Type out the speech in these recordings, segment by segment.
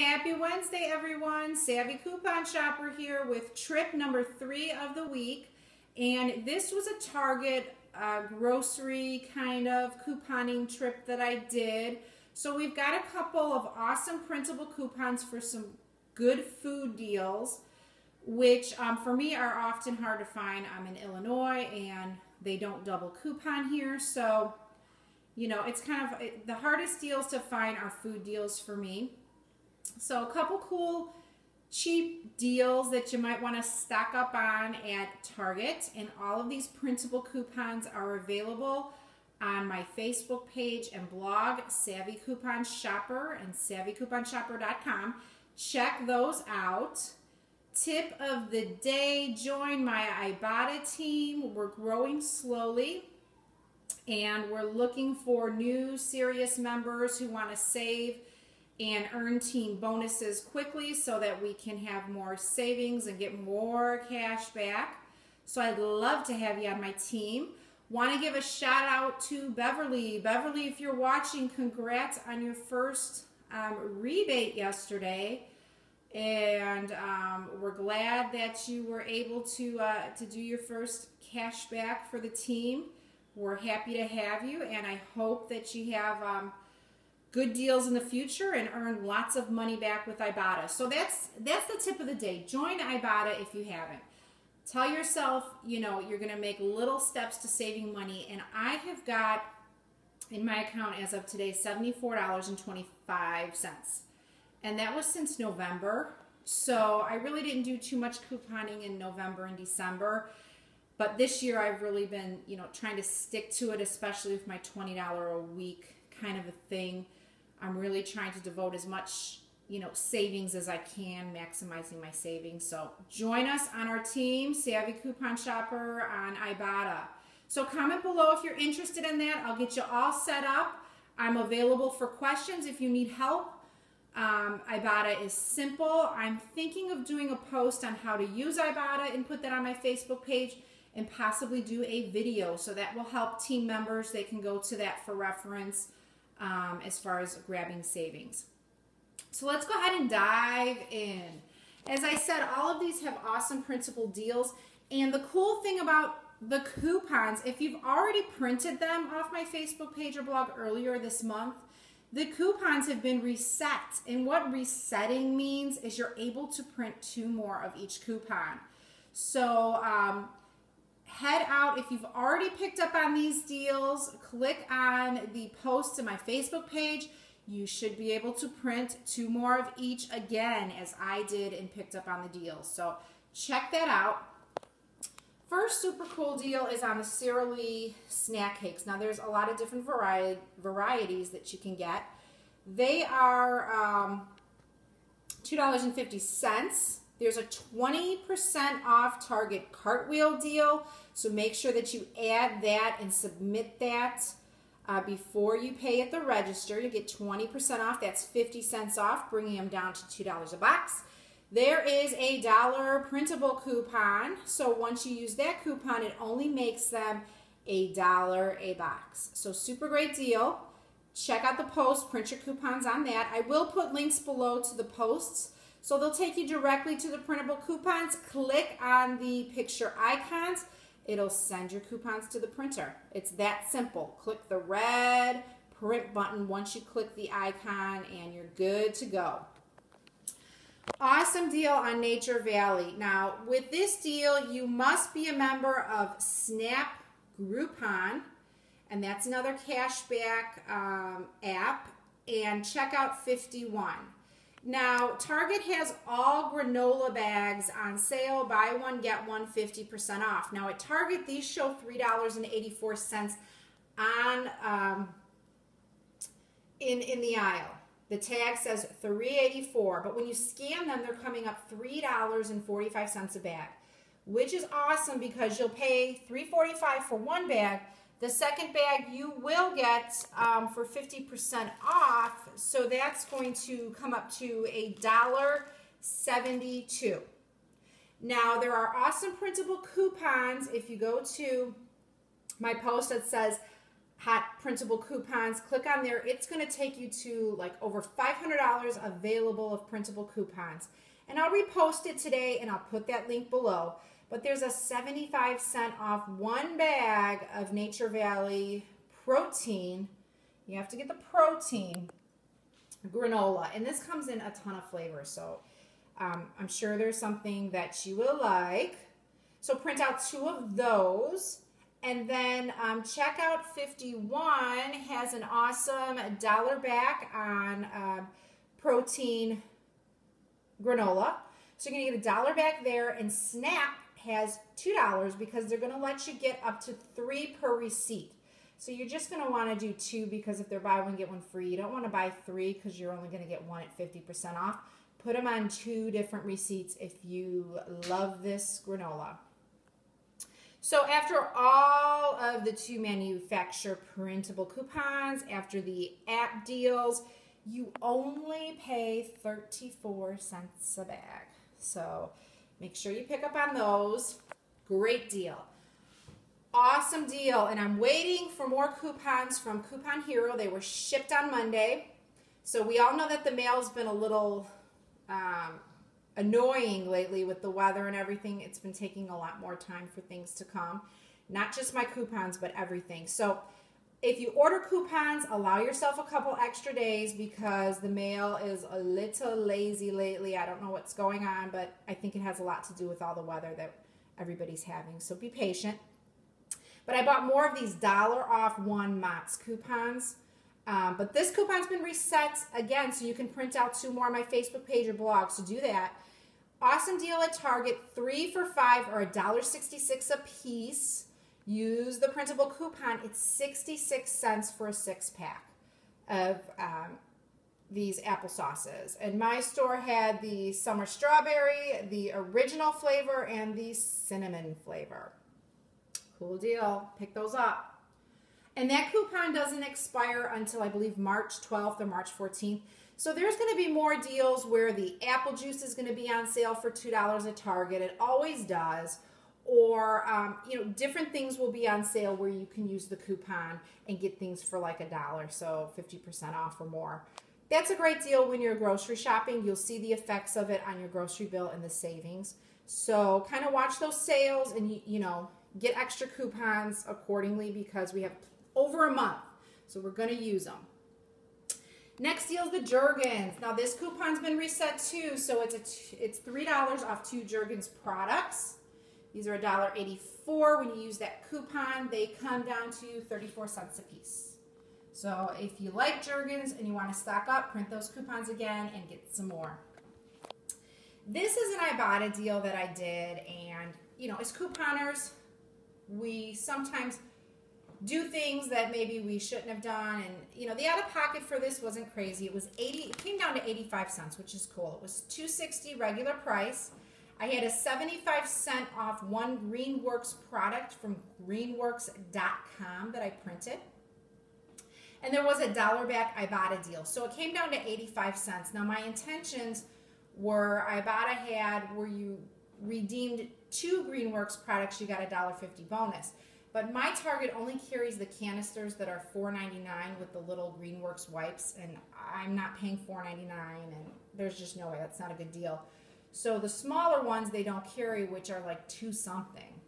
Happy Wednesday, everyone. Savvy Coupon Shopper here with trip number three of the week. And this was a Target uh, grocery kind of couponing trip that I did. So we've got a couple of awesome printable coupons for some good food deals, which um, for me are often hard to find. I'm in Illinois and they don't double coupon here. So, you know, it's kind of the hardest deals to find are food deals for me. So a couple cool cheap deals that you might want to stock up on at Target. And all of these printable coupons are available on my Facebook page and blog, Savvy Coupon Shopper and savvycouponshopper.com. Check those out. Tip of the day, join my Ibotta team. We're growing slowly and we're looking for new serious members who want to save and earn team bonuses quickly so that we can have more savings and get more cash back. So I'd love to have you on my team. Want to give a shout out to Beverly. Beverly, if you're watching, congrats on your first um, rebate yesterday. And um, we're glad that you were able to, uh, to do your first cash back for the team. We're happy to have you, and I hope that you have um, good deals in the future and earn lots of money back with Ibotta. So that's that's the tip of the day. Join Ibotta if you haven't. Tell yourself, you know, you're going to make little steps to saving money and I have got in my account as of today $74.25. And that was since November. So I really didn't do too much couponing in November and December. But this year I've really been, you know, trying to stick to it, especially with my $20 a week kind of a thing. I'm really trying to devote as much, you know, savings as I can, maximizing my savings. So join us on our team, Savvy Coupon Shopper on Ibotta. So comment below if you're interested in that. I'll get you all set up. I'm available for questions if you need help. Um, Ibotta is simple. I'm thinking of doing a post on how to use Ibotta and put that on my Facebook page and possibly do a video. So that will help team members. They can go to that for reference um, as far as grabbing savings. So let's go ahead and dive in. As I said, all of these have awesome printable deals. And the cool thing about the coupons, if you've already printed them off my Facebook page or blog earlier this month, the coupons have been reset. And what resetting means is you're able to print two more of each coupon. So um, head out. If you've already picked up on these deals, click on the post to my Facebook page. You should be able to print two more of each again as I did and picked up on the deals. So check that out. First super cool deal is on the Sara Lee snack cakes. Now there's a lot of different variety, varieties that you can get. They are um, $2.50. There's a 20% off Target cartwheel deal. So make sure that you add that and submit that uh, before you pay at the register. You get 20% off. That's 50 cents off, bringing them down to $2 a box. There is a dollar printable coupon. So once you use that coupon, it only makes them a dollar a box. So super great deal. Check out the post, print your coupons on that. I will put links below to the posts so they'll take you directly to the printable coupons. Click on the picture icons. It'll send your coupons to the printer. It's that simple. Click the red print button once you click the icon and you're good to go. Awesome deal on Nature Valley. Now, with this deal, you must be a member of Snap Groupon, and that's another cashback um, app, and Checkout 51. Now, Target has all granola bags on sale. Buy one, get one 50% off. Now, at Target, these show $3.84 on um, in, in the aisle. The tag says $3.84, but when you scan them, they're coming up $3.45 a bag, which is awesome because you'll pay $3.45 for one bag, the second bag you will get um, for 50% off, so that's going to come up to a dollar 72. Now there are awesome printable coupons. If you go to my post that says hot printable coupons. Click on there. It's going to take you to like over $500 available of printable coupons. And I'll repost it today and I'll put that link below. But there's a 75 cent off one bag of Nature Valley protein. You have to get the protein granola. And this comes in a ton of flavors. So um, I'm sure there's something that you will like. So print out two of those. And then um, checkout 51 has an awesome dollar back on uh, protein granola. So you're going to get a dollar back there. And Snap has $2 because they're going to let you get up to three per receipt. So you're just going to want to do two because if they're buy one, get one free, you don't want to buy three because you're only going to get one at 50% off. Put them on two different receipts if you love this granola. So after all of the two manufacturer printable coupons, after the app deals, you only pay 34 cents a bag. So make sure you pick up on those. Great deal. Awesome deal. And I'm waiting for more coupons from Coupon Hero. They were shipped on Monday. So we all know that the mail's been a little um, annoying lately with the weather and everything. It's been taking a lot more time for things to come. Not just my coupons, but everything. So if you order coupons, allow yourself a couple extra days because the mail is a little lazy lately. I don't know what's going on, but I think it has a lot to do with all the weather that everybody's having. So be patient. But I bought more of these dollar off one Mott's coupons. Um, but this coupon's been reset again, so you can print out two more on my Facebook page or blog. So do that. Awesome deal at Target, three for five or $1.66 a piece. Use the printable coupon. It's 66 cents for a six pack of um, these apple sauces. And my store had the summer strawberry, the original flavor, and the cinnamon flavor. Cool deal. Pick those up. And that coupon doesn't expire until I believe March 12th or March 14th. So there's going to be more deals where the apple juice is going to be on sale for $2 at Target. It always does. Or, um, you know, different things will be on sale where you can use the coupon and get things for like a dollar, so 50% off or more. That's a great deal when you're grocery shopping. You'll see the effects of it on your grocery bill and the savings. So kind of watch those sales and, you know, get extra coupons accordingly because we have over a month. So we're going to use them. Next deal is the Jergens. Now this coupon's been reset too, so it's a it's three dollars off two Jergens products. These are $1.84. When you use that coupon, they come down to 34 cents a piece. So if you like Jergens and you want to stock up, print those coupons again and get some more. This is an Ibotta deal that I did, and you know, as couponers, we sometimes do things that maybe we shouldn't have done and you know the out of pocket for this wasn't crazy it was 80 it came down to 85 cents which is cool it was 260 regular price i had a 75 cent off one greenworks product from greenworks.com that i printed and there was a dollar back ibotta deal so it came down to 85 cents now my intentions were ibotta had where you redeemed two greenworks products you got a dollar 50 bonus but my Target only carries the canisters that are $4.99 with the little Greenworks wipes, and I'm not paying $4.99, and there's just no way. That's not a good deal. So the smaller ones they don't carry, which are like two something.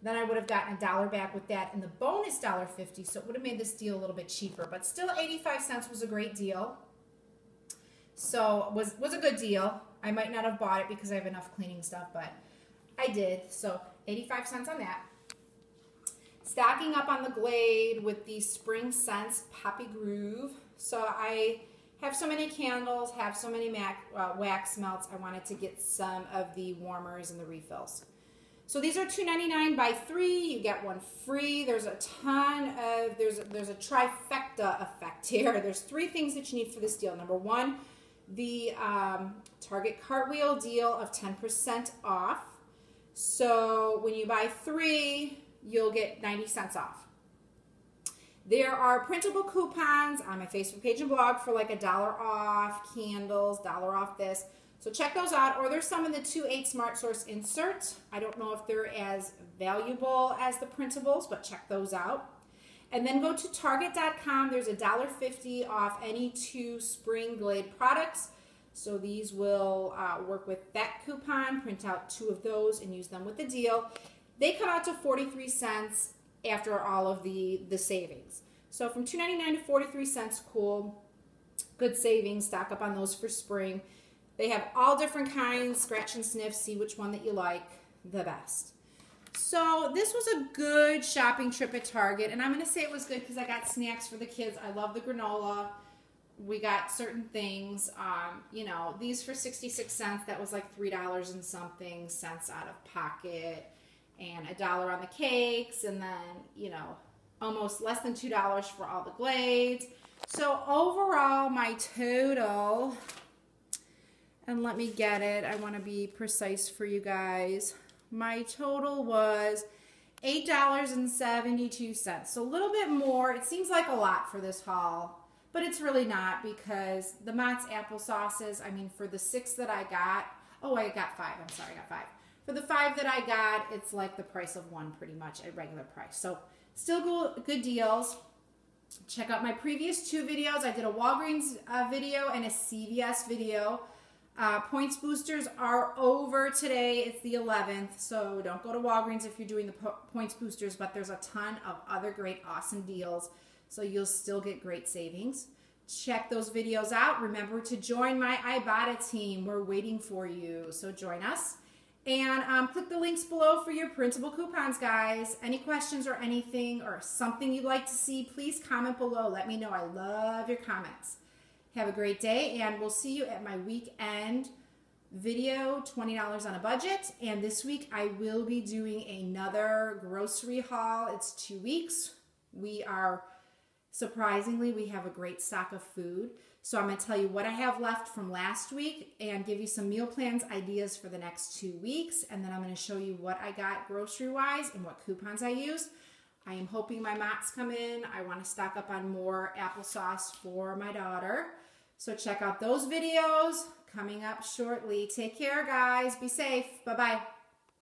Then I would have gotten a dollar back with that, and the bonus dollar fifty. So it would have made this deal a little bit cheaper, but still 85 cents was a great deal. So was was a good deal. I might not have bought it because I have enough cleaning stuff, but I did. So 85 cents on that. Stacking up on the Glade with the Spring Scents Poppy Groove. So I have so many candles, have so many mac, uh, wax melts. I wanted to get some of the warmers and the refills. So these are $2.99 by three. You get one free. There's a ton of, there's a, there's a trifecta effect here. There's three things that you need for this deal. Number one, the um, Target Cartwheel deal of 10% off. So when you buy three, you'll get 90 cents off. There are printable coupons on my Facebook page and blog for like a dollar off candles, dollar off this. So check those out. Or there's some in the 2.8 Smart Source inserts. I don't know if they're as valuable as the printables, but check those out. And then go to Target.com. There's a dollar fifty off any two Spring Glade products. So these will uh, work with that coupon. Print out two of those and use them with the deal. They come out to 43 cents after all of the, the savings. So from $2.99 to 43 cents, cool. Good savings. Stock up on those for spring. They have all different kinds. Scratch and sniff. See which one that you like the best. So this was a good shopping trip at Target, and I'm going to say it was good because I got snacks for the kids. I love the granola. We got certain things, um, you know, these for 66 cents. That was like $3 and something cents out of pocket, and a dollar on the cakes, and then, you know, almost less than $2 for all the Glades. So overall, my total, and let me get it. I want to be precise for you guys my total was $8.72. So a little bit more. It seems like a lot for this haul, but it's really not because the Mott's apple sauces, I mean, for the six that I got, oh, I got five. I'm sorry, I got five. For the five that I got, it's like the price of one pretty much at regular price. So still good deals. Check out my previous two videos. I did a Walgreens uh, video and a CVS video. Uh, points boosters are over today. It's the 11th, so don't go to Walgreens if you're doing the po- points boosters, but there's a ton of other great, awesome deals, so you'll still get great savings. Check those videos out. Remember to join my Ibotta team. We're waiting for you, so join us. And um, click the links below for your printable coupons, guys. Any questions or anything or something you'd like to see, please comment below. Let me know. I love your comments. Have a great day, and we'll see you at my weekend video $20 on a budget. And this week I will be doing another grocery haul. It's two weeks. We are surprisingly, we have a great stock of food. So I'm going to tell you what I have left from last week and give you some meal plans ideas for the next two weeks. And then I'm going to show you what I got grocery wise and what coupons I use. I am hoping my Mott's come in. I want to stock up on more applesauce for my daughter. So check out those videos coming up shortly. Take care, guys. Be safe. Bye bye.